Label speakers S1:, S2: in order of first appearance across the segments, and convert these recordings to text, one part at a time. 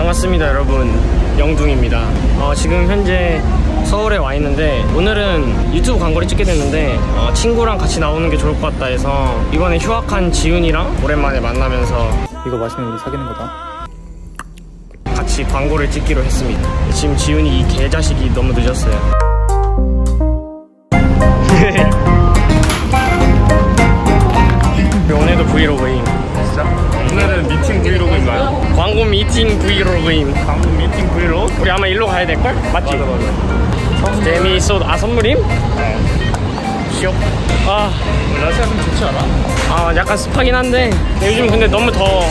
S1: 반갑습니다 여러분 영둥입니다 어, 지금 현재 서울에 와 있는데 오늘은 유튜브 광고를 찍게 됐는데 어, 친구랑 같이 나오는 게 좋을 것 같다 해서 이번에 휴학한 지훈이랑 오랜만에 만나면서
S2: 이거 마시면 우리 사귀는 거다.
S1: 같이 광고를 찍기로 했습니다 지금 지훈이 이 개자식이 너무 늦었어요 오늘도 브이로그임?
S2: 오늘은 미팅 브이로그인가요?
S1: 광고 미팅 브이로그임
S2: 방금 미팅 브이로그?
S1: 우리 아마 일로 가야 될걸? 맞지?
S2: 맞아 맞아.
S1: 재미있어 아 선물임? 귀엽 아,
S2: 날씨가 좀 좋지 않아?
S1: 아 약간 습하긴 한데 요즘 근데 너무 더워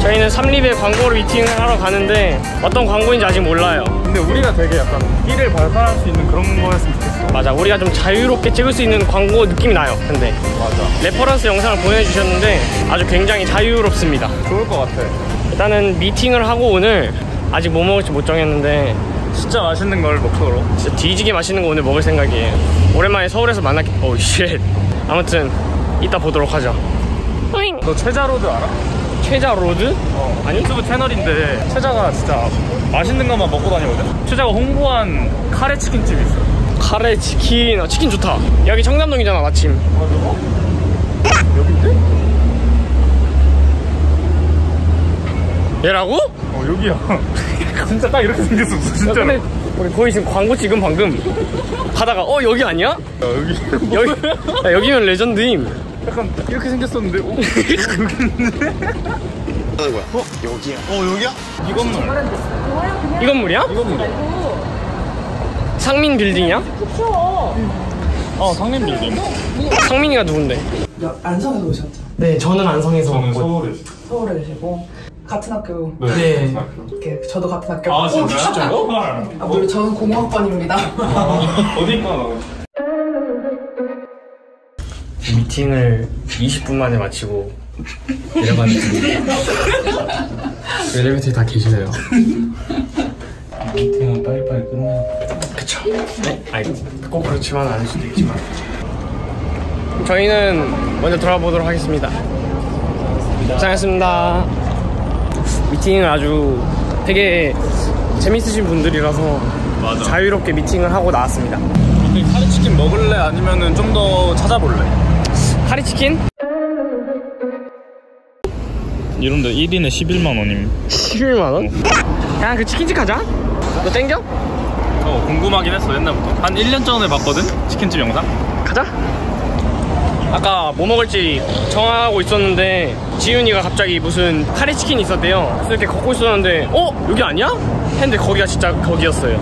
S1: 저희는 삼립에 광고를 미팅을 하러 가는데 어떤 광고인지 아직 몰라요
S2: 근데 우리가 되게 약간 끼를 발산할 수 있는 그런 거였으면 좋겠어.
S1: 맞아 우리가 좀 자유롭게 찍을 수 있는 광고 느낌이 나요 근데
S2: 맞아.
S1: reference 영상을 보내주셨는데 아주 굉장히 자유롭습니다
S2: 좋을 것 같아.
S1: 일단은 미팅을 하고 오늘 아직 뭐 먹을지 못 정했는데
S2: 진짜 맛있는 걸 먹도록.
S1: 진짜 뒤지게 맛있는 거 오늘 먹을 생각이에요 오랜만에 서울에서 만났기 oh shit 아무튼 이따 보도록 하죠.
S2: 너 최자로드 알아?
S1: 최자 로드?
S2: 어.
S1: 아니?
S2: 유튜브 채널인데 최자가 진짜 맛있는 것만 먹고 다니거든? 최자가 홍보한 카레 치킨집이 있어.
S1: 카레 치킨 아, 치킨 좋다 여기 청담동이잖아 마침
S2: 맞아? 여긴데?
S1: 얘라고?
S2: 어 여기야. 진짜 딱 이렇게 생겼어.
S1: 야,
S2: 진짜로.
S1: 근데 우리 거의 지금 광고 찍음 방금 가다가 어 여기 아니야?
S2: 야, 여기
S1: 여기 야, 여기면 레전드임
S2: 약간 이렇게 생겼었는데 어?
S3: 어 여기야?
S2: 이 건물
S1: 이 건물이야?
S2: 이 건물
S1: 상민 빌딩이야?
S2: 어 상림 빌딩
S1: 상민이가 누군데?
S4: 여- 안성에서 오셨죠?
S1: 네 저는 안성에서
S2: 저는 서울에
S4: 서울에 계시고 같은 학교
S1: 네.
S4: 이렇게 저도 같은 학교
S2: 아
S4: 어,
S2: 진짜요?
S4: 아, 물론 저는 공학번입니다
S2: 어디 과 나고
S1: 미팅을 20분 만에 마치고 내려가는 중입니다 엘리베이터에 다 계시네요.
S2: 미팅은 빨리빨리 끝내야
S1: 그쵸. 네? 아니 꼭 그렇지만 않을 수도 있지만. 저희는 먼저 돌아보도록 하겠습니다. 고생하셨습니다. 미팅을 아주 되게 재밌으신 분들이라서
S2: 맞아.
S1: 자유롭게 미팅을 하고 나왔습니다.
S2: 카레치킨 먹을래? 아니면은 좀 더 찾아볼래?
S1: 카리치킨?
S2: 이런데 1인에 11만 원임
S1: 11만원? 그냥 그 치킨집 가자 너 땡겨?
S2: 어 궁금하긴 했어 옛날부터 한 1년 전에 봤거든? 치킨집 영상?
S1: 가자. 아까 뭐 먹을지 정하고 있었는데 지윤이가 갑자기 무슨 카레치킨이 있었대요. 그래서 이렇게 걷고 있었는데 어? 여기 아니야? 했는데 거기가 진짜 거기였어요.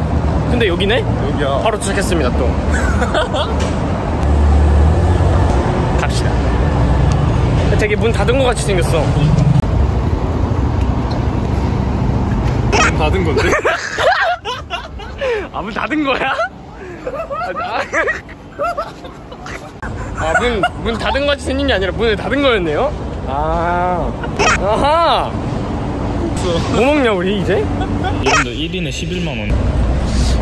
S1: 근데 여기네?
S2: 여기야
S1: 바로 도착했습니다 또. 갑시다. 되게 문 닫은 것 같이 생겼어.
S2: 받은 건데?
S1: 아, 문 닫은 거야? 아, 문, 문 닫은 것 같이 생긴 게 아니라 문을 닫은 거였네요? 아. 아하! 뭐 먹냐, 우리 이제?
S2: 이런데 1인에 11만 원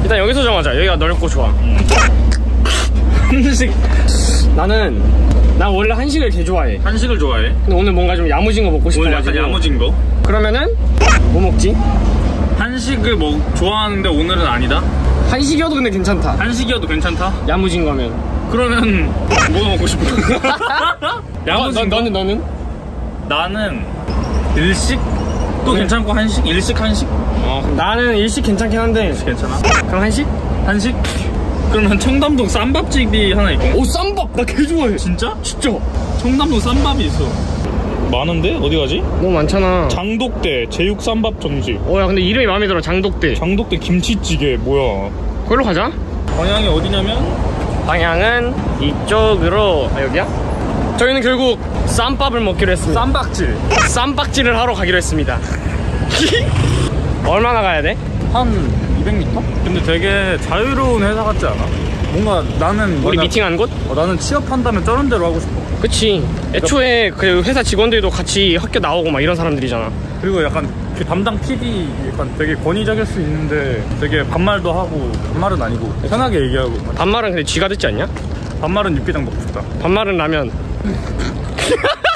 S1: 일단 여기서 정하자. 여기가 넓고 좋아. 한식. 나는, 나 원래 한식을 개 좋아해.
S2: 한식을 좋아해?
S1: 근데 오늘 뭔가 좀 야무진 거 먹고
S2: 오늘
S1: 싶어가지고.
S2: 약간 야무진 거?
S1: 그러면은, 뭐 먹지?
S2: 한식을 먹 좋아하는데 오늘은 아니다?
S1: 한식이어도 근데 괜찮다.
S2: 한식이어도 괜찮다?
S1: 야무진 거면.
S2: 그러면 뭐 먹고 싶어?
S1: 어,
S2: 야무진
S1: 너,
S2: 거?
S1: 너는, 너는?
S2: 나는 일식도
S1: 네.
S2: 괜찮고 한식? 일식 한식?
S1: 어, 나는 일식 괜찮긴 한데.
S2: 괜찮아?
S1: 그럼 한식?
S2: 한식? 그러면 청담동 쌈밥집이 하나 있고
S1: 오, 쌈밥! 나 개 좋아해.
S2: 진짜?
S1: 진짜.
S2: 청담동 쌈밥이 있어 많은데? 어디 가지?
S1: 너무 많잖아.
S2: 장독대 제육 쌈밥 정식
S1: 어, 야, 근데 이름이 마음에 들어. 장독대.
S2: 장독대 김치찌개 뭐야
S1: 거기로 가자.
S2: 방향이 어디냐면
S1: 방향은 이쪽으로. 아, 여기야? 저희는 결국 쌈밥을 먹기로 했습니다.
S2: 쌈박질
S1: 쌈박질을 하러 가기로 했습니다. 얼마나 가야 돼?
S2: 한 200m? 근데 되게 자유로운 회사 같지 않아? 뭔가 나는
S1: 우리 미팅한 곳?
S2: 어, 나는 취업한다면 저런 데로 하고 싶어
S1: 그치. 애초에 그 회사 직원들도 같이 학교 나오고 막 이런 사람들이잖아.
S2: 그리고 약간 그 담당 PD 약간 되게 권위적일 수 있는데 되게 반말도 하고 반말은 아니고 편하게 얘기하고
S1: 반말은 근데 쥐가 듣지 않냐?
S2: 반말은 육개장 먹고 싶다
S1: 반말은 라면.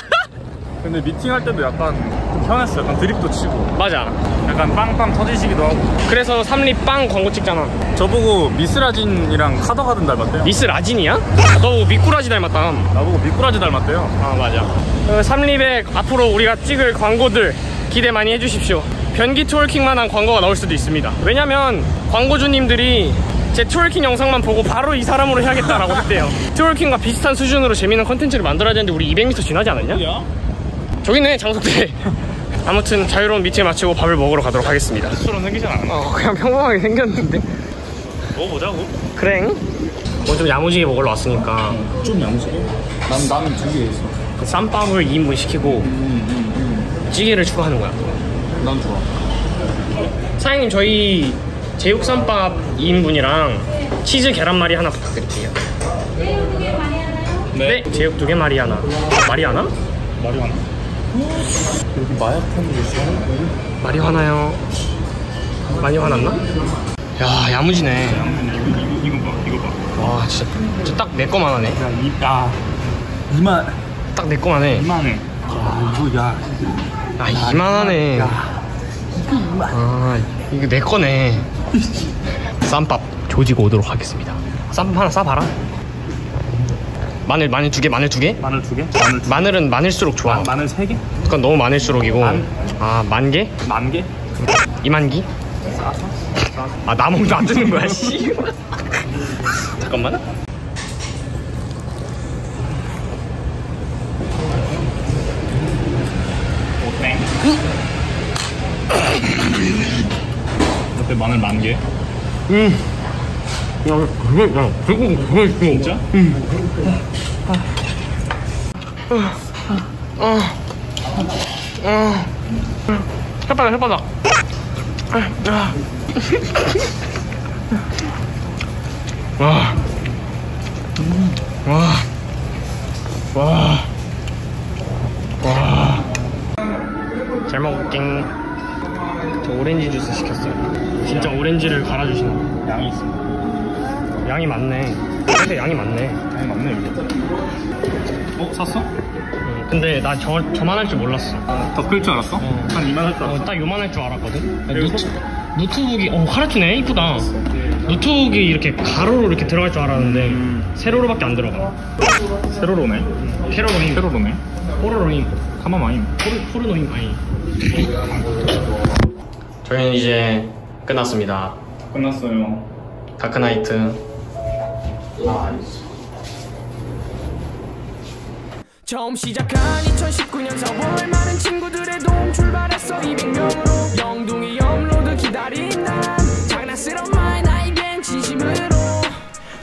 S2: 근데 미팅할 때도 약간 좀 편했어. 약간 드립도 치고.
S1: 맞아
S2: 약간 빵빵 터지시기도 하고.
S1: 그래서 삼립빵 광고 찍잖아
S2: 저보고 미스라진이랑 카더가든 닮았대요.
S1: 미스 라진이야? 너 미꾸라지 닮았다
S2: 나보고 미꾸라지 닮았대요.
S1: 아 맞아 어, 삼립에 앞으로 우리가 찍을 광고들 기대 많이 해주십시오 변기 twerking만한 광고가 나올 수도 있습니다 왜냐면 광고주님들이 제 twerking 영상만 보고 바로 이 사람으로 해야겠다라고 했대요 twerking과 비슷한 수준으로 재밌는 컨텐츠를 만들어야 되는데 우리 200m 지나지 않았냐?
S2: 야?
S1: 저기 있네 장석대 아무튼 자유로운 미팅 마치고 밥을 먹으러 가도록 하겠습니다
S2: 수처럼 생기진 않아.
S1: 어 그냥 평범하게 생겼는데
S2: 먹어보자고.
S1: 그래 오늘 좀 야무지게 먹으러 왔으니까
S2: 좀 양식해. 난 나는 두개 있어.
S1: 쌈밥을 2인분 시키고 찌개를 추가하는 거야
S2: 난 좋아.
S1: 사장님 저희 제육쌈밥 2인분이랑 치즈 계란말이 하나 부탁드릴게요 네 제육 두개 말이 하나 말이 하나?
S2: 말이 많아. 여기 마약 편도 있어.
S1: 말이 하나요? 많이 화났나? 야 야무지네.
S2: 이거 봐, 이거 봐.
S1: 와 진짜 딱내 거만 하네.
S2: 야, 이, 야, 이만,
S1: 딱내 거만 해.
S2: 이만해. 야, 이거, 야.
S1: 아 이만하네. 아 이거 내 거네. 쌈밥 조지고 오도록 하겠습니다. 쌈밥 하나 싸봐라 마늘 마늘 두 개 마늘 두 개?
S2: 마늘 두 개? 마늘 두
S1: 마늘은 많을수록 좋아
S2: 마, 마늘 세 개?
S1: 그건 너무 많을수록이고
S2: 만?
S1: 아만 개?
S2: 만 개?
S1: 이만 기? 아 나먹 놔두는 거야 씨 잠깐만
S2: 오땡. 마늘 만 개?
S1: 음. 야 그게 야 그거 그거 있어
S2: 진짜?
S1: 혓바닥 혓바닥 와. 와. 와. 와. 잘 먹을게. 저 오렌지 주스 시켰어요. 진짜 오렌지를 갈아주시는
S2: 양이 있어.
S1: 양이 많네. 근데 양이 많네.
S2: 양이 많네, 이거. 어, 샀어?
S1: 음, 근데 나 저, 저만 할 줄 몰랐어.
S2: 더 클 줄 알았어?
S1: 어.
S2: 한 이만 할줄
S1: 어,
S2: 알았어.
S1: 딱 요만 할 줄 알았거든.
S2: 그리고
S1: 노트, 노트북이 어 카르트네 이쁘다. 노트북이 이렇게 가로로 이렇게 들어갈 줄 알았는데
S2: 음.
S1: 세로로밖에 안 들어가.
S2: 세로로네.
S1: 캐로로인,
S2: 세로로네.
S1: 호로로인,
S2: 카마마임.
S1: 호르, 호르노인 아니. 저희는 이제 끝났습니다.
S2: 끝났어요.
S1: 다크나이트. lies.
S5: 처음 시작한 2019년 4월 많은 친구들의 도움 출발했어 200명으로 영둥이 업로드 기다린 난 장난스러운 마인